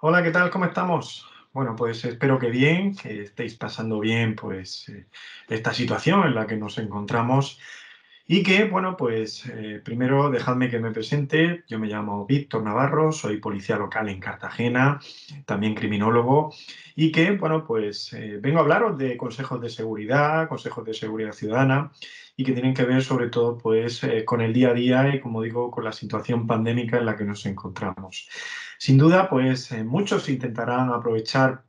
Hola, ¿qué tal? ¿Cómo estamos? Bueno, pues espero que bien, que estéis pasando bien pues eh, esta situación en la que nos encontramos y que, bueno, pues eh, primero dejadme que me presente. Yo me llamo Víctor Navarro, soy policía local en Cartagena, también criminólogo, y que, bueno, pues eh, vengo a hablaros de consejos de seguridad, consejos de seguridad ciudadana, y que tienen que ver sobre todo pues eh, con el día a día y, como digo, con la situación pandémica en la que nos encontramos. Sin duda, pues muchos intentarán aprovechar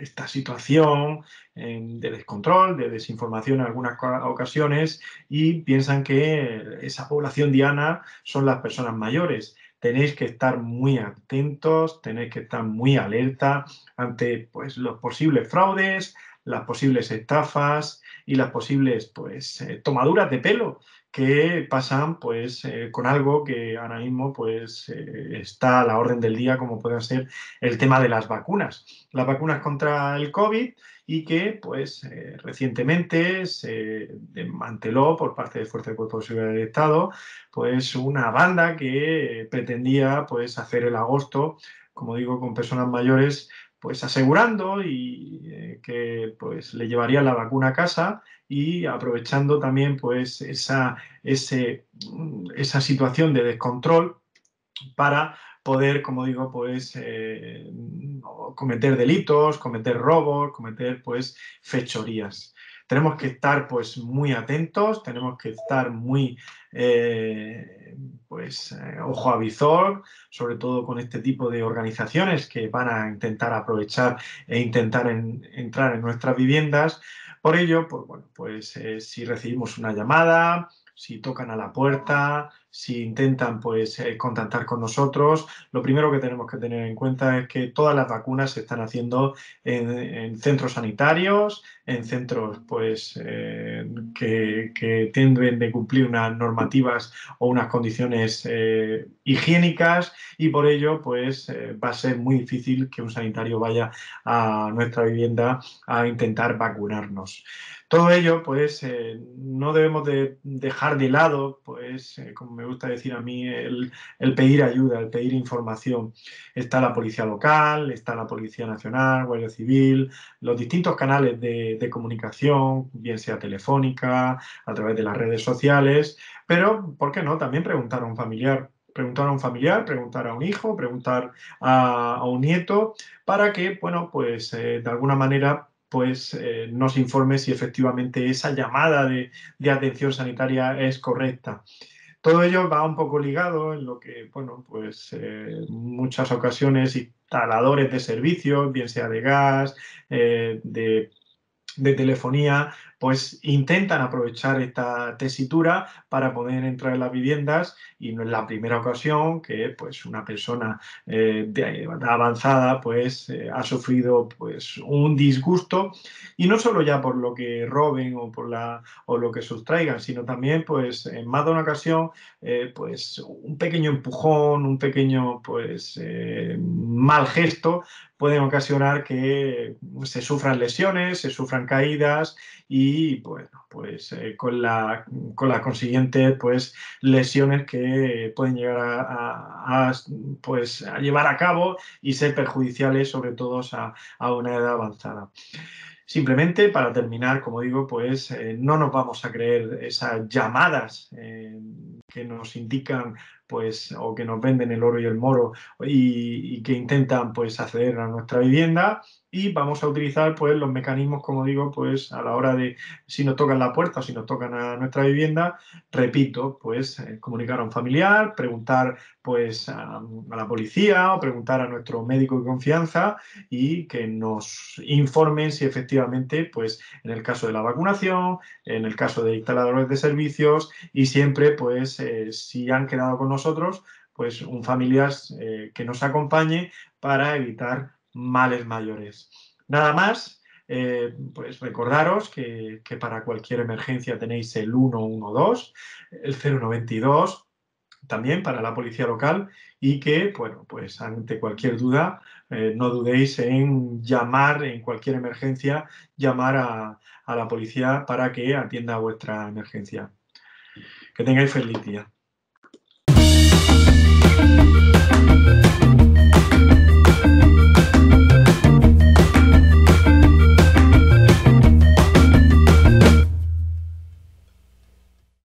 esta situación de descontrol, de desinformación en algunas ocasiones y piensan que esa población diana son las personas mayores. Tenéis que estar muy atentos, tenéis que estar muy alerta ante pues, los posibles fraudes, las posibles estafas y las posibles pues, eh, tomaduras de pelo que pasan pues eh, con algo que ahora mismo pues eh, está a la orden del día como puede ser el tema de las vacunas. Las vacunas contra el COVID y que pues recientemente se desmanteló por parte de Fuerza de Cuerpo de Seguridad del Estado pues una banda que pretendía pues hacer el agosto como digo con personas mayores pues asegurando y que pues le llevaría la vacuna a casa y aprovechando también pues esa, ese, esa situación de descontrol para poder, como digo, pues eh, cometer delitos, cometer robos, cometer pues fechorías. Tenemos que estar pues muy atentos, tenemos que estar muy eh, pues eh, ojo a visor, sobre todo con este tipo de organizaciones que van a intentar aprovechar e intentar entrar en nuestras viviendas. Por ello, pues, bueno, pues eh, si recibimos una llamada, si tocan a la puerta, si intentan pues eh, contactar con nosotros, lo primero que tenemos que tener en cuenta es que todas las vacunas se están haciendo en, centros sanitarios, en centros pues eh, que, tienden de cumplir unas normativas o unas condiciones eh, higiénicas y por ello pues va a ser muy difícil que un sanitario vaya a nuestra vivienda a intentar vacunarnos. Todo ello, pues, eh, no debemos de dejar de lado, pues, eh, como me gusta decir a mí, el, pedir ayuda, el pedir información. Está la Policía Local, está la Policía Nacional, Guardia Civil, los distintos canales de, comunicación, bien sea telefónica, a través de las redes sociales, pero, ¿por qué no? También preguntar a un familiar preguntar a un familiar, preguntar a un hijo, preguntar a, un nieto, para que, bueno, pues eh, de alguna manera pues eh, nos informe si efectivamente esa llamada de, atención sanitaria es correcta. Todo ello va un poco ligado en lo que, bueno, pues eh, muchas ocasiones instaladores de servicios, bien sea de gas, eh, de de telefonía, pues intentan aprovechar esta tesitura para poder entrar en las viviendas y no es la primera ocasión que pues una persona eh, de avanzada pues eh, ha sufrido pues un disgusto. Y no solo ya por lo que roben o por la o lo que sustraigan sino también pues en más de una ocasión eh, pues un pequeño empujón un pequeño pues mal gesto pueden ocasionar que se sufran lesiones, se sufran caídas y bueno, pues eh, con, la, con las consiguientes pues, lesiones que pueden llegar a, pues, a llevar a cabo y ser perjudiciales sobre todo a, a una edad avanzada. Simplemente para terminar, como digo, pues eh, no nos vamos a creer esas llamadas eh, que nos indican pues o que nos venden el oro y el moro y, que intentan pues acceder a nuestra vivienda y vamos a utilizar pues los mecanismos como digo pues a la hora de si nos tocan la puerta o si nos tocan a nuestra vivienda repito pues eh, comunicar a un familiar preguntar pues a, la policía o preguntar a nuestro médico de confianza y que nos informen si efectivamente pues en el caso de la vacunación en el caso de instaladores de servicios y siempre pues eh, si han quedado con nosotros nosotros, pues un familiar eh, que nos acompañe para evitar males mayores. Nada más, eh, pues recordaros que, para cualquier emergencia tenéis el 112, el 092, también para la policía local y que, bueno, pues ante cualquier duda, eh, no dudéis en llamar en cualquier emergencia, llamar a, a la policía para que atienda vuestra emergencia. Que tengáis feliz día. thank you